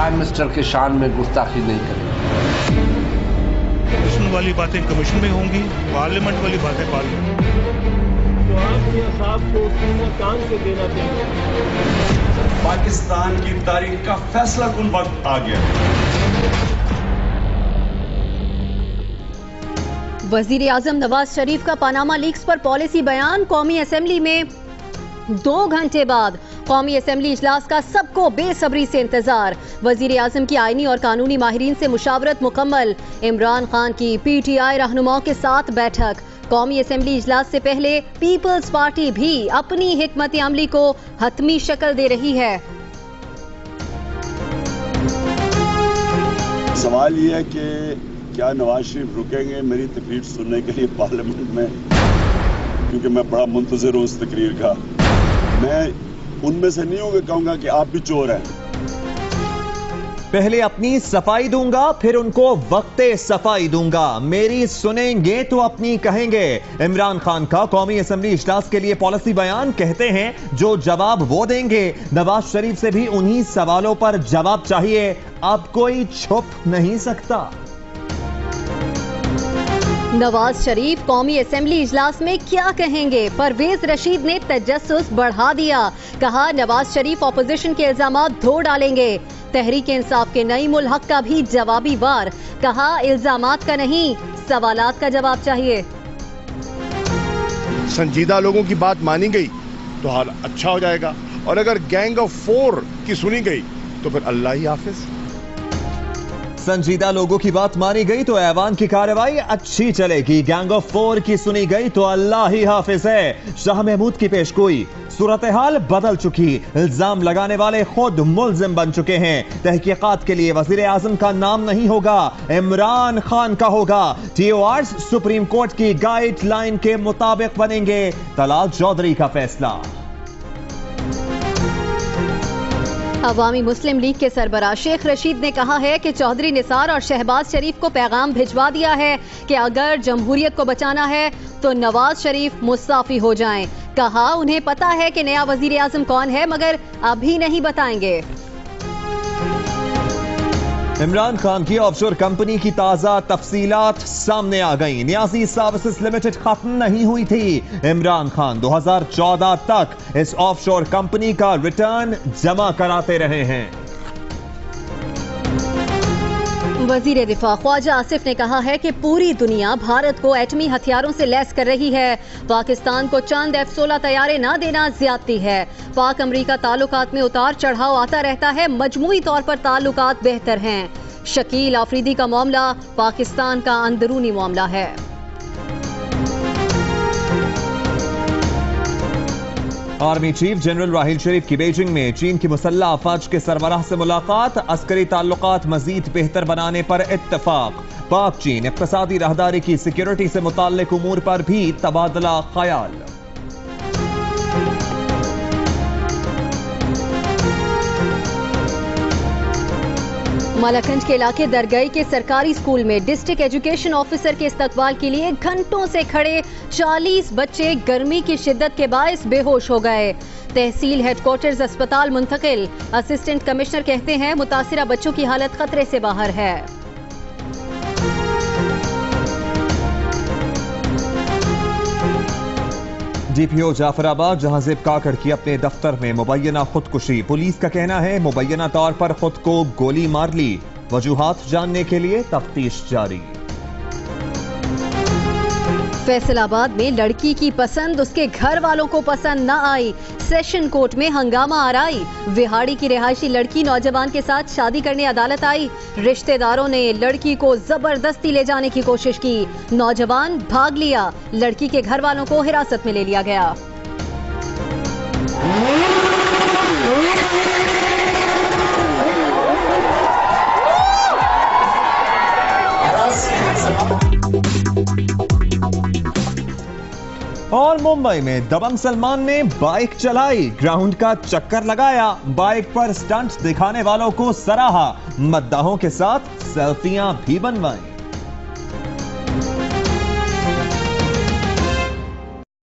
Prime minister کے شان میں گستاخی نہیں کریں کمیشن والی باتیں کمیشن میں ہوں گی پارلیمنٹ والی باتیں پارلیمنٹ پاکستان کی تاریخ کا فیصلہ کن وقت آ گیا؟ وزیر اعظم نواز شریف کا پاناما لیکس پر پالیسی بیان قومی اسمبلی میں دو گھنٹے بعد۔ قومی اسمبلی اجلاس کا سب کو بے صبری سے انتظار۔ وزیر اعظم کی آئینی اور قانونی ماہرین سے مشاورت مکمل۔ عمران خان کی پی ٹی آئی رہنماؤں کے ساتھ بیٹھک۔ قومی اسمبلی اجلاس سے پہلے پیپلز پارٹی بھی اپنی حکمت عملی کو حتمی شکل دے رہی ہے۔ سوال یہ ہے کہ کیا نواز شریف رکیں گے؟ میری تقریر سننے کے لیے پارلیمنٹ میں، کیونکہ میں بڑا منتظر ہوں اس تقریر کا۔ میں ان میں سے نہیں ہوں گے، کہوں گا کہ آپ بھی چور ہیں۔ پہلے اپنی صفائی دوں گا، پھر ان کو وقت صفائی دوں گا۔ میری سنیں گے تو اپنی کہیں گے۔ عمران خان کا قومی اسمبلی اجلاس کے لیے پالیسی بیان کہتے ہیں، جو جواب وہ دیں گے۔ نواز شریف سے بھی انہی سوالوں پر جواب چاہیے۔ اب کوئی چھپ نہیں سکتا۔ نواز شریف قومی اسمبلی اجلاس میں کیا کہیں گے؟ پرویز رشید نے تجسس بڑھا دیا۔ کہا، نواز شریف اپوزیشن کے الزامات دھو ڈالیں گے۔ تحریک انصاف کے نئی ملحق کا بھی جوابی وار۔ کہا، الزامات کا نہیں، سوالات کا جواب چاہیے۔ سنجیدہ لوگوں کی بات مانی گئی تو حال اچھا ہو جائے گا۔ اور اگر گینگ آف فور کی سنی گئی تو پھر اللہ ہی حافظ۔ سنجیدہ لوگوں کی بات مانی گئی تو ایوان کی کاروائی اچھی چلے گی۔ گینگ آف فور کی سنی گئی تو اللہ ہی حافظ ہے۔ شاہ محمود کی پیش کوئی صورتحال بدل چکی۔ الزام لگانے والے خود ملزم بن چکے ہیں۔ تحقیقات کے لیے وزیر اعظم کا نام نہیں ہوگا۔ عمران خان کا ہوگا۔ T O Rs supreme court guideline line کے مطابق بنیں گے۔ تلال چودھری کا فیصلہ۔ عوامی مسلم لیگ کے سربراہ شیخ رشید نے کہا ہے کہ چودری نثار اور شہباز شریف کو پیغام بھیجوا دیا ہے کہ اگر جمہوریت کو بچانا ہے تو نواز شریف مصافی ہو جائیں۔ کہا، انہیں پتا ہے کہ نیا وزیر اعظم کون ہے، مگر ابھی نہیں بتائیں گے۔ عمران خان کی آف شور کمپنی کی تازہ تفصیلات سامنے آ گئیں۔ نیازی سروسز لمیٹڈ ختم نہیں ہوئی تھی۔ عمران خان دو ہزار چودہ تک اس آف شور کمپنی کا ریٹرن جمع کراتے رہے ہیں۔ وزیر دفاع خواجہ آصف نے کہا ہے کہ پوری دنیا بھارت کو ایٹمی ہتھیاروں سے لیس کر رہی ہے۔ پاکستان کو چاند ایف سولہ تیارے نہ دینا زیادتی ہے۔ پاک امریکہ تعلقات میں اتار چڑھاؤ آتا رہتا ہے۔ مجموعی طور پر تعلقات بہتر ہیں۔ شکیل آفریدی کا معاملہ پاکستان کا اندرونی معاملہ ہے۔ Army chief general Raheel Sharif کی بیجنگ میں چین کی مسلح فوج کے سربراہ سے ملاقات، عسکری تعلقات مزید بہتر بنانے پر اتفاق۔ پاک چین اقتصادی راہداری کی سیکیورٹی سے متعلق امور پر بھی تبادلہ خیال۔ ملکنج کے علاقے درگئی کے سرکاری اسکول میں ڈسٹرک ایجوکیشن آفیسر کے استقبال کے لیے گھنٹوں سے کھڑے چالیس بچے گرمی کی شدت کے باعث بے ہوش ہو گئے۔ تحصیل ہیڈ کوارٹرز اسپتال منتقل۔ اسسٹنٹ کمشنر کہتے ہیں متاثرہ بچوں کی حالت خطرے سے باہر ہے۔ ڈی پی او جعفر آباد، جہاں زیب کاکڑ کی اپنے دفتر میں مبینہ خودکشی۔ پولیس کا کہنا ہے، مبینہ طور پر خود کو گولی مار لی۔ وجوہات جاننے کے لیے تفتیش جاری۔ فیصل آباد میں لڑکی کی پسند، اس کے گھر والوں کو پسند نہ آئی۔ سیشن کوٹ میں ہنگامہ آرائی۔ وہاڑی کی رہائشی لڑکی نوجوان کے ساتھ شادی کرنے عدالت آئی۔ رشتہ داروں نے لڑکی کو زبردستی لے جانے کی کوشش کی۔ نوجوان بھاگ لیا۔ لڑکی کے گھر والوں کو حراست میں لے لیا گیا۔ اور ممبئی میں دبنگ سلمان نے بائک چلائی۔ گراؤنڈ کا چکر لگایا۔ بائک پر سٹنٹ دکھانے والوں کو سراہا۔ مداحوں کے ساتھ سیلفیاں بھی بنوائیں۔